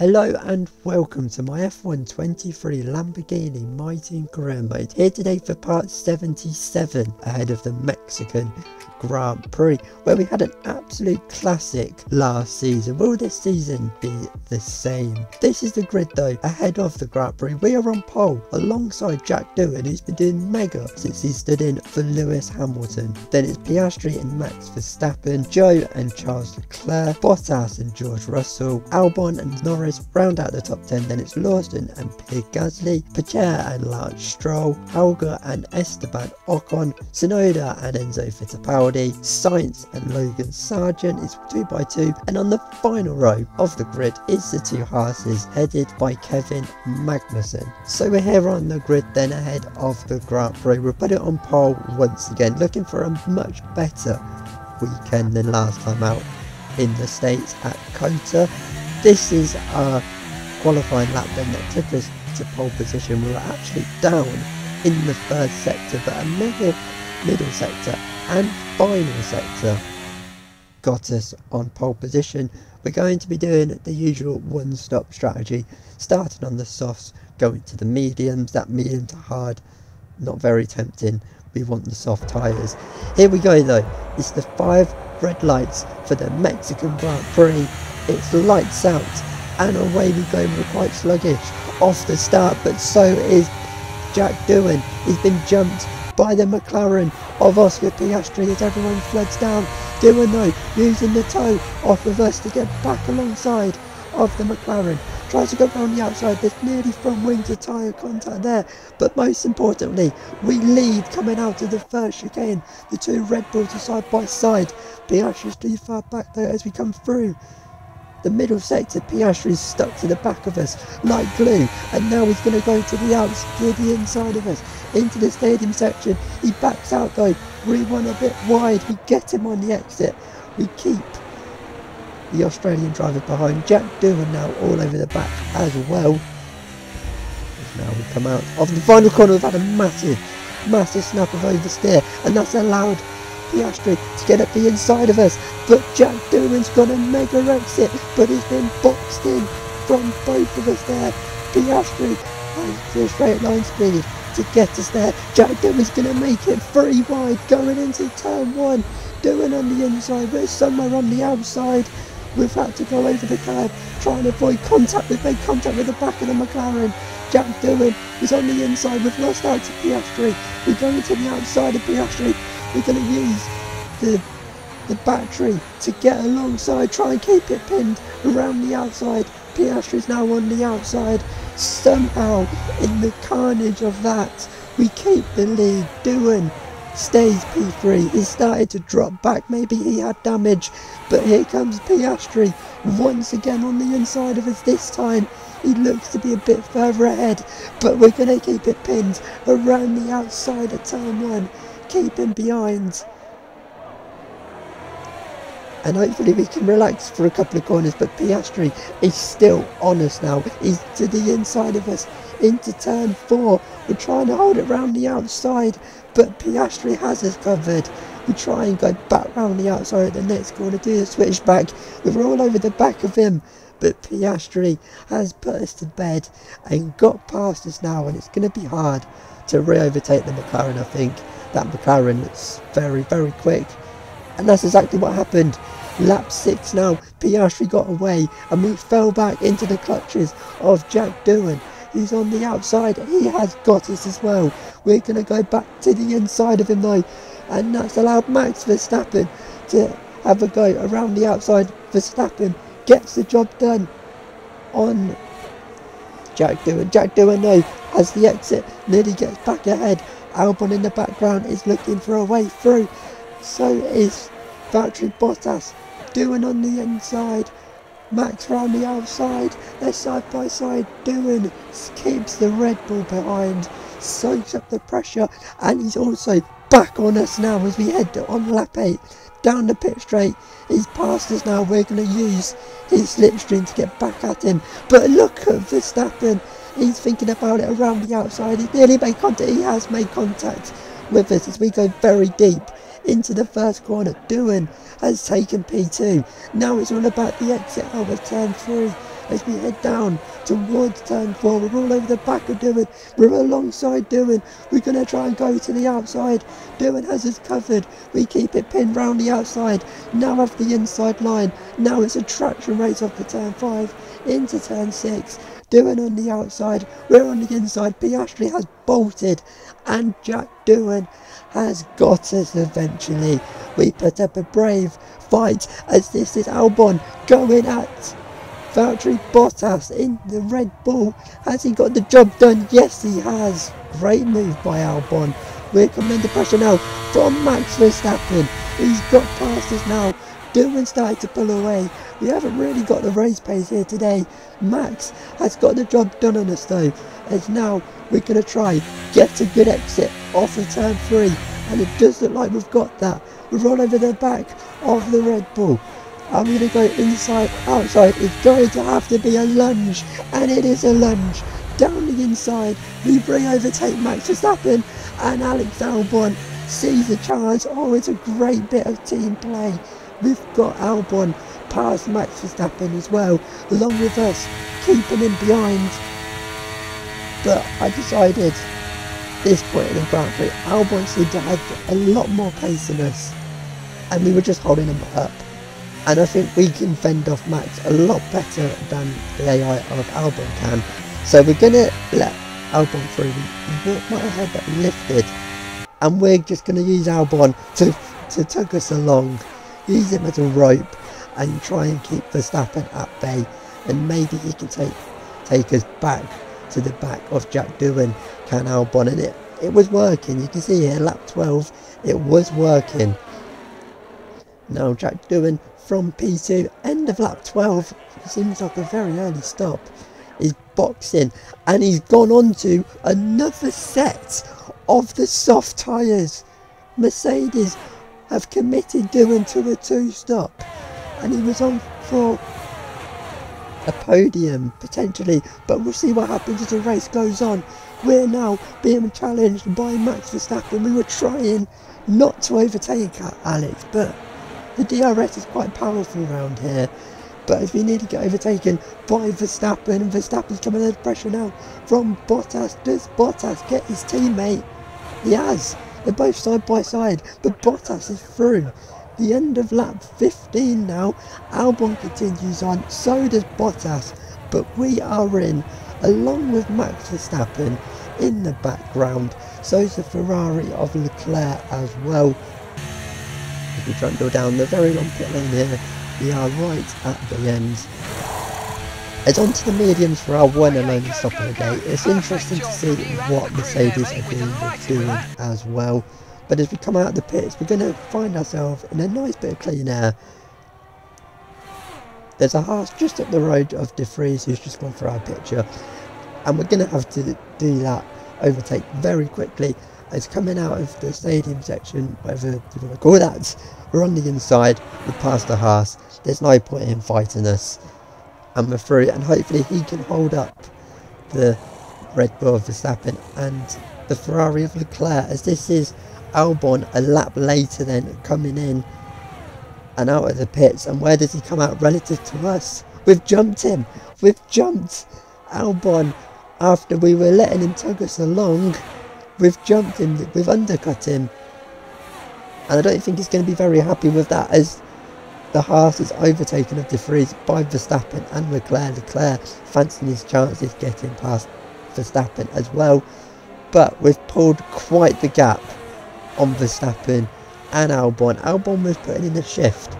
Hello and welcome to my F123 Lamborghini My Team Career Mode. Here today for part 77 ahead of the Mexican Grand Prix where we had an absolute classic last season. Will this season be the same? This is the grid though ahead of the Grand Prix. We are on pole alongside Jack Doohan who's been doing mega since he stood in for Lewis Hamilton. Then it's Piastri and Max Verstappen, Zhou and Charles Leclerc, Bottas and George Russell, Albon and Norris round out the top 10. Then it's Lawson and Pierre Gasly, Pourchaire and Lance Stroll, Hauger and Esteban Ocon, Tsunoda and Enzo Fittipaldi, Sainz and Logan Sargeant is 2x2 and on the final row of the grid is the two Haas's headed by Kevin Magnussen. So we're here on the grid then ahead of the Grand Prix. We'll put it on pole once again looking for a much better weekend than last time out in the States at COTA. This is our qualifying lap then that took us to pole position. We were actually down in the third sector but a middle, middle sector and final sector got us on pole position. We're going to be doing the usual one-stop strategy, starting on the softs, going to the mediums, that medium to hard, not very tempting. We want the soft tyres. Here we go though, it's the five red lights for the Mexican Grand Prix. It's lights out and away we go. We're quite sluggish off the start, but so is Jack Doohan. He's been jumped by the McLaren of Oscar Piastri as everyone floods down. Doohan though using the toe off of us to get back alongside of the McLaren. Tries to go around the outside, there's nearly front wing to tyre contact there. But most importantly, we lead coming out of the first chicane. The two Red Bulls are side by side. Piastri's too far back though as we come through. The middle sector, Piastri is stuck to the back of us like glue, and now he's going to go to the outside, to the inside of us, into the stadium section. He backs out though, we run a bit wide, we get him on the exit, we keep the Australian driver behind. Jack Doohan now all over the back as well. Now we come out of the final corner, we've had a massive, massive snap of oversteer, and that's allowed Piastri to get up the inside of us, but Jack Doohan's got a mega exit, but he's been boxed in from both of us there. Piastri has the straight line speed to get us there. Jack Doohan's to make it three wide going into turn one. Doohan on the inside, we're somewhere on the outside. We've had to go over the curb, try and avoid contact. We've made contact with the back of the McLaren. Jack Doohan is on the inside. We've lost out to Piastri. We're going to the outside of Piastri. We're going to use the the battery to get alongside, try and keep it pinned around the outside. Piastri Piastri's now on the outside. Somehow, in the carnage of that, we keep the lead. Doohan stays P3. He started to drop back. Maybe he had damage, but here comes Piastri once again on the inside of us. This time, he looks to be a bit further ahead, but we're going to keep it pinned around the outside of turn one. Keep him behind. And hopefully we can relax for a couple of corners but Piastri is still on us now. He's to the inside of us into turn four. We're trying to hold it round the outside but Piastri has us covered. We try and go back round the outside at the next corner do the switch back. We're all over the back of him but Piastri has put us to bed and got past us now and it's going to be hard to re-overtake the McLaren I think that McLaren looks very very quick and that's exactly what happened. Lap 6 now, Piastri got away and we fell back into the clutches of Jack Doohan. He's on the outside, he has got us as well. We're going to go back to the inside of him though, and that's allowed Max Verstappen to have a go around the outside. Verstappen gets the job done on Jack Doohan. Jack Doohan though has the exit, nearly gets back ahead. Albon in the background is looking for a way through. So is Valtteri Bottas Doohan on the inside. Max round the outside. They're side by side. Doohan. keeps the Red Bull behind. Soaks up the pressure. And he's also back on us now as we head on lap 8 down the pit straight. He's past us now. We're going to use his slipstream to get back at him. But look at Verstappen. He's thinking about it around the outside. He's nearly made contact. He has made contact with us as we go very deep into the first corner. Doohan has taken P2. Now it's all about the exit over turn 3. as we head down towards turn four. We're all over the back of Doohan. We're alongside Doohan. We're going to try and go to the outside. Doohan has us covered. We keep it pinned round the outside. Now off the inside line. Now it's a traction race off the turn five into turn six. Doohan on the outside. We're on the inside. Piastri has bolted. And Jack Doohan has got us eventually. We put up a brave fight as this is Albon going at Valtteri Bottas in the Red Bull. Has he got the job done? Yes, he has. Great move by Albon. We're coming under pressure now from Max Verstappen. He's got past us now. Doohan started to pull away. We haven't really got the race pace here today. Max has got the job done on us though. As now we're going to try get a good exit off of turn three. And it does look like we've got that. We're all over the back of the Red Bull. I'm going to go inside, outside. It's going to have to be a lunge. And it is a lunge. Down the inside, we bring overtake Max Verstappen. And Alex Albon sees the chance. Oh, it's a great bit of team play. We've got Albon past Max Verstappen as well, along with us, keeping him behind. But I decided this point in the Grand Prix, Albon seemed to have a lot more pace than us and we were just holding him up. And I think we can fend off Max a lot better than the AI of Albon can. So we're going to let Albon through. We might have had that lifted. And we're just going to use Albon to, to tug us along. Use him as a rope and try and keep Verstappen at bay. And maybe he can take take us back to the back of Jack Doohan, can Albon. And it, it was working. You can see here, lap 12, it was working. Now Jack Doohan from P2, end of lap 12, seems like a very early stop, is boxing and he's gone on to another set of the soft tyres. Mercedes have committed Doohan to a two stop and he was on for a podium potentially but we'll see what happens as the race goes on. We're now being challenged by Max Verstappen. We were trying not to overtake Alex but the DRS is quite powerful around here. But as we need to get overtaken by Verstappen, and Verstappen's coming under pressure now from Bottas. Does Bottas get his teammate? He has. They're both side by side, but Bottas is through. The end of lap 15 now. Albon continues on, so does Bottas. But we are in, along with Max Verstappen in the background. So is the Ferrari of Leclerc as well if we trundle down the very long pit lane here, we are right at the end. It's on to the mediums for our one and only stop of the day. It's interesting to see what Mercedes are doing, doing as well. But as we come out of the pits, we're going to find ourselves in a nice bit of clean air. There's a Haas just up the road of De who's just gone for our picture. And we're going to have to do that overtake very quickly it's coming out of the stadium section, whatever you want to call that. We're on the inside, we're past the Haas, there's no point in fighting us. And we're through, and hopefully he can hold up the Red Bull of Verstappen and the Ferrari of Leclerc, as this is Albon a lap later than coming in and out of the pits. And where does he come out relative to us? We've jumped him. We've jumped Albon after we were letting him tug us along. We've jumped him, we've undercut him. And I don't think he's going to be very happy with that as the Haas is overtaken of Vries by Verstappen and Leclerc. Leclerc fancying his chances getting past Verstappen as well. But we've pulled quite the gap on Verstappen and Albon. Albon was putting in a shift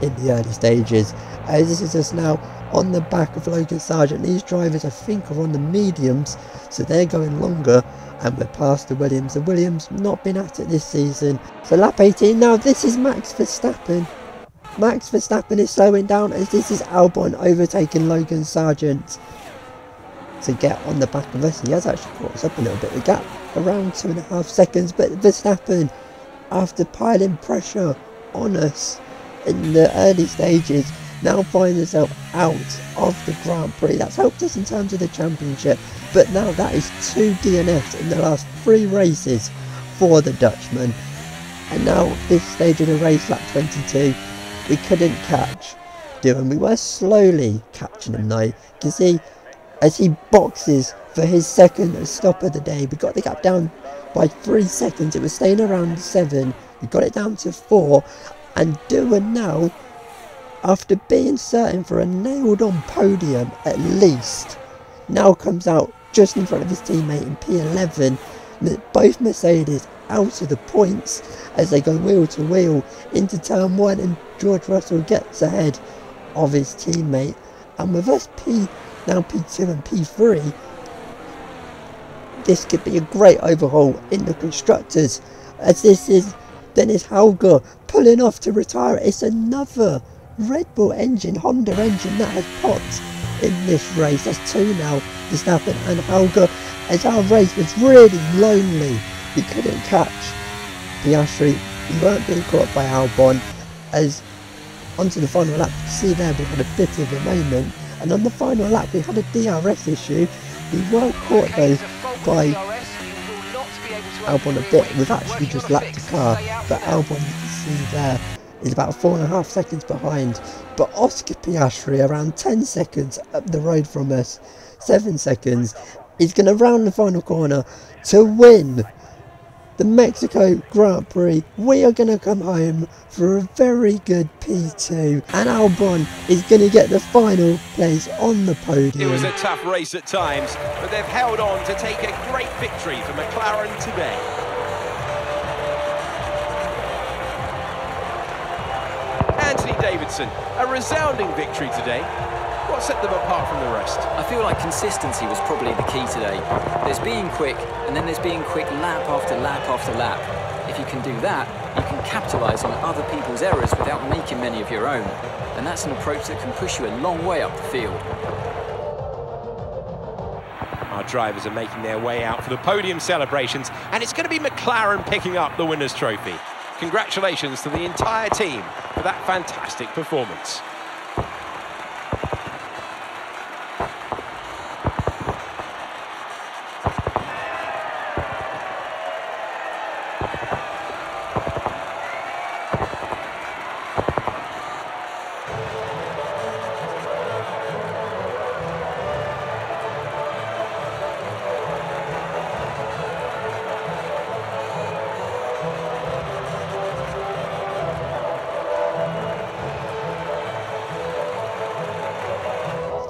in the early stages. As this is us now on the back of Logan Sargeant. These drivers I think are on the mediums, so they're going longer and we're past the Williams. The Williams not been at it this season. So lap 18 now this is Max Verstappen. Max Verstappen is slowing down as this is Albon overtaking Logan Sargeant to get on the back of us. He has actually caught us up a little bit. The gap around two and a half seconds, but Verstappen, after piling pressure on us in the early stages, now finds himself out of the Grand Prix. That's helped us in terms of the championship, but now that is two DNFs in the last three races for the Dutchman. And now this stage of the race, lap 22, we couldn't catch Doohan. We were slowly catching him though, because he, as he boxes for his second stop of the day, we got the gap down by three seconds. It was staying around seven. We got it down to four, and Doohan now, after being certain for a nailed-on podium at least, now comes out just in front of his teammate in P11. Both Mercedes out of the points as they go wheel to wheel into turn one and George Russell gets ahead of his teammate and with us P now P2 and P3 this could be a great overhaul in the constructors as this is Dennis Hauger pulling off to retire it's another Red Bull engine Honda engine that has popped in this race that's two now Verstappen and Hauger as our race was really lonely we couldn't catch Piastri. We weren't being caught by Albon as onto the final lap. See there we had a bit of a moment and on the final lap we had a DRS issue. We weren't caught though by Albon a bit. We've actually just lapped the car but Albon you can see there is about four and a half seconds behind but Oscar Piastri around 10 seconds up the road from us 7 seconds is going to round the final corner to win the Mexico Grand Prix, we are going to come home for a very good P2 and Albon is going to get the final place on the podium. It was a tough race at times, but they've held on to take a great victory for McLaren today. Anthony Davidson, a resounding victory today. What set them apart from the rest? I feel like consistency was probably the key today. There's being quick, and then there's being quick lap after lap after lap. If you can do that, you can capitalise on other people's errors without making many of your own. And that's an approach that can push you a long way up the field. Our drivers are making their way out for the podium celebrations, and it's going to be McLaren picking up the winner's trophy. Congratulations to the entire team for that fantastic performance.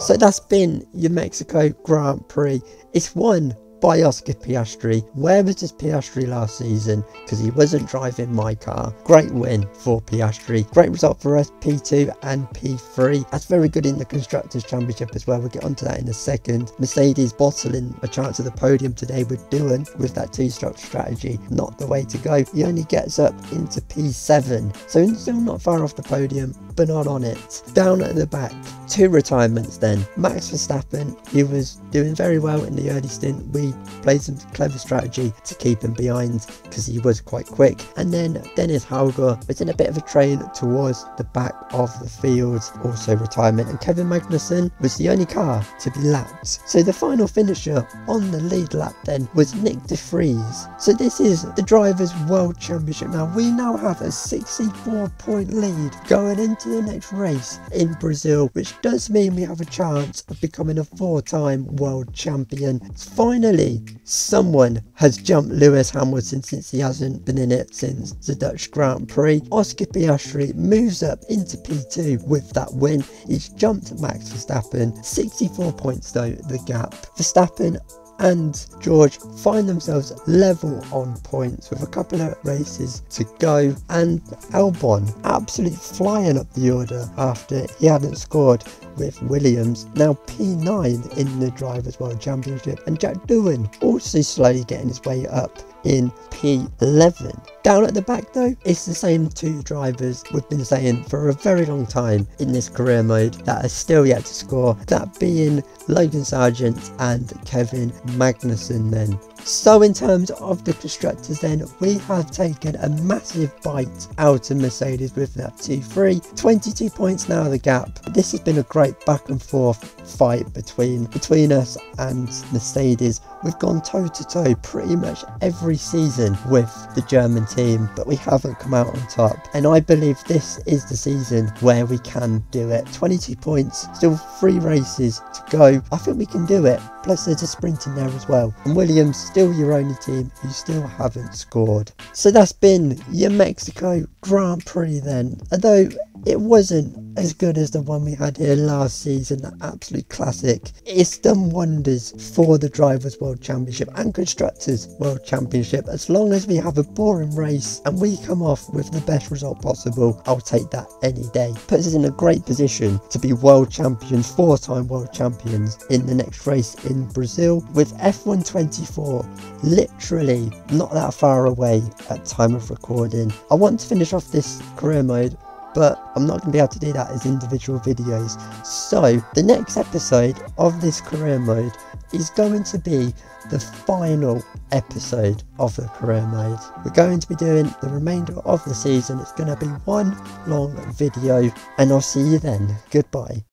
So that's been your Mexico Grand Prix. It's won by Oscar Piastri. Where was this Piastri last season? Because he wasn't driving my car. Great win for Piastri. Great result for us, P2 and P3. That's very good in the Constructors' Championship as well. We'll get onto that in a second. Mercedes bottling a chance at the podium today with Doohan with that two-stop strategy. Not the way to go. He only gets up into P7. So still not far off the podium, but not on it. Down at the back, two retirements then. Max Verstappen, he was doing very well in the early stint. We played some clever strategy to keep him behind because he was quite quick. And then Dennis Hauger was in a bit of a train towards the back of the field, also retirement. And Kevin Magnussen was the only car to be lapped. So the final finisher on the lead lap then was Nick De Vries. So this is the Drivers' World Championship now. We now have a 64 point lead going into the next race in Brazil, which does mean we have a chance of becoming a four time world champion. Finally, someone has jumped Lewis Hamilton since he hasn't been in it since the Dutch Grand Prix. Oscar Piastri moves up into P2 with that win. He's jumped Max Verstappen, 64 points though the gap. Verstappen and George find themselves level on points with a couple of races to go. And Albon absolutely flying up the order after he hadn't scored with Williams now P9 in the Drivers' World Championship and Jack Doohan also slowly getting his way up in P11. Down at the back though, it's the same two drivers we've been saying for a very long time in this career mode that are still yet to score, that being Logan Sargeant and Kevin Magnussen then. So in terms of the constructors then, we have taken a massive bite out of Mercedes with that 2-3. 22 points now the gap. This has been a great back and forth fight between between us and Mercedes. We've gone toe to toe pretty much every season with the German team, but we haven't come out on top. And I believe this is the season where we can do it. 22 points, still three races to go. I think we can do it. Plus there's a sprint in there as well. And Williams still your only team who still haven't scored. So that's been your Mexico Grand Prix then. Although it wasn't as good as the one we had here last season, the absolute classic. It's done wonders for the Drivers' World Championship and Constructors' World Championship. As long as we have a boring race and we come off with the best result possible, I'll take that any day. Puts us in a great position to be world champions, four time world champions in the next race in Brazil with F124 literally not that far away at time of recording. I want to finish off this career mode but I'm not going to be able to do that as individual videos. So the next episode of this career mode is going to be the final episode of the career mode. We're going to be doing the remainder of the season. It's going to be one long video and I'll see you then. Goodbye.